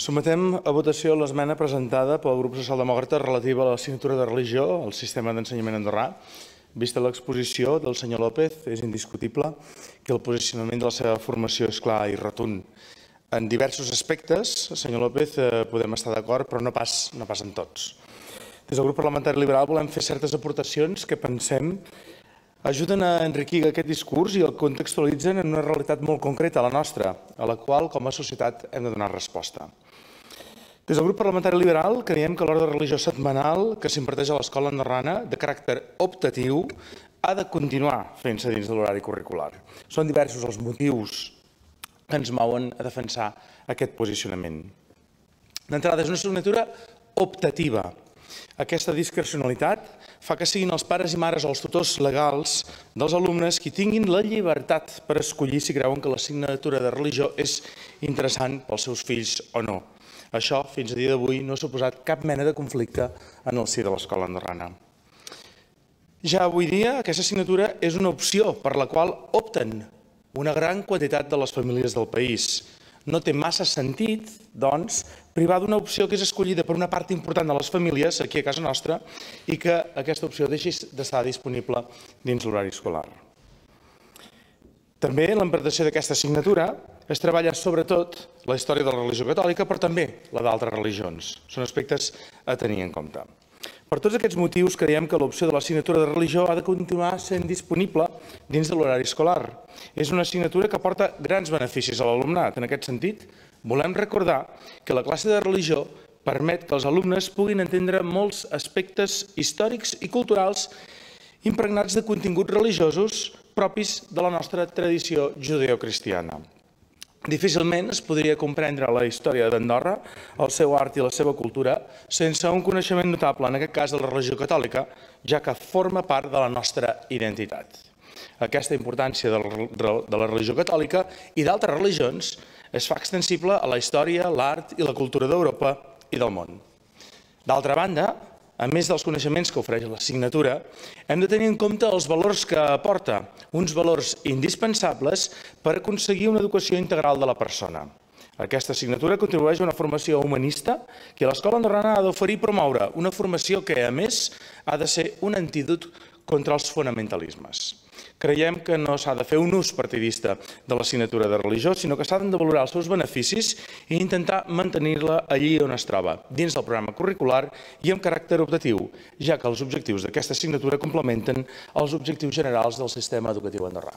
Sometem a votació l'esmena presentada pel grup socialdemòcrata relativa a l'assignatura de religió al sistema d'ensenyament andorrà. Vista l'exposició del senyor López, és indiscutible que el posicionament de la seva formació és clar i rotund. En diversos aspectes, senyor López, eh, podem estar d'acord, però no pas, no pas en tots. Des del grup parlamentari liberal volem fer certes aportacions que pensem ajuden a enriquir aquest discurs i el contextualitzen en una realitat molt concreta, la nostra, a la qual, com a societat, hem de donar resposta. Des del grup parlamentari liberal creiem que l'ordre religió setmanal que s'imparteix a l'escola andorrana de caràcter optatiu ha de continuar fent-se dins de l'horari curricular. Són diversos els motius que ens mouen a defensar aquest posicionament. D'entrada, és una assignatura optativa, aquesta discrecionalitat fa que siguin els pares i mares o els tutors legals dels alumnes qui tinguin la llibertat per escollir si creuen que l'assignatura de religió és interessant pels seus fills o no. Això, fins a dia d'avui, no ha suposat cap mena de conflicte en el si de l'escola andorrana. Ja avui dia, aquesta assignatura és una opció per la qual opten una gran quantitat de les famílies del país, no té massa sentit, doncs, privar d'una opció que és escollida per una part important de les famílies aquí a casa nostra i que aquesta opció deixi d'estar disponible dins l'horari escolar. També en d'aquesta assignatura es treballa sobretot la història de la religió catòlica, però també la d'altres religions. Són aspectes a tenir en compte. Per tots aquests motius, creiem que l'opció de l'assignatura de religió ha de continuar sent disponible dins de l'horari escolar. És una assignatura que aporta grans beneficis a l'alumnat. En aquest sentit, volem recordar que la classe de religió permet que els alumnes puguin entendre molts aspectes històrics i culturals impregnats de continguts religiosos propis de la nostra tradició judeocristiana. Difícilment es podria comprendre la història d'Andorra, el seu art i la seva cultura, sense un coneixement notable, en aquest cas de la religió catòlica, ja que forma part de la nostra identitat. Aquesta importància de la religió catòlica i d'altres religions es fa extensible a la història, l'art i la cultura d'Europa i del món. D'altra banda, a més dels coneixements que ofereix l'assignatura, hem de tenir en compte els valors que aporta, uns valors indispensables per aconseguir una educació integral de la persona. Aquesta assignatura contribueix a una formació humanista que l'Escola Andorrana ha d'oferir i promoure, una formació que, a més, ha de ser un antídot contra els fonamentalismes. Creiem que no s'ha de fer un ús partidista de l'assignatura de religió, sinó que s'han de valorar els seus beneficis i intentar mantenir-la allí on es troba, dins del programa curricular i amb caràcter optatiu, ja que els objectius d'aquesta assignatura complementen els objectius generals del sistema educatiu andorrà.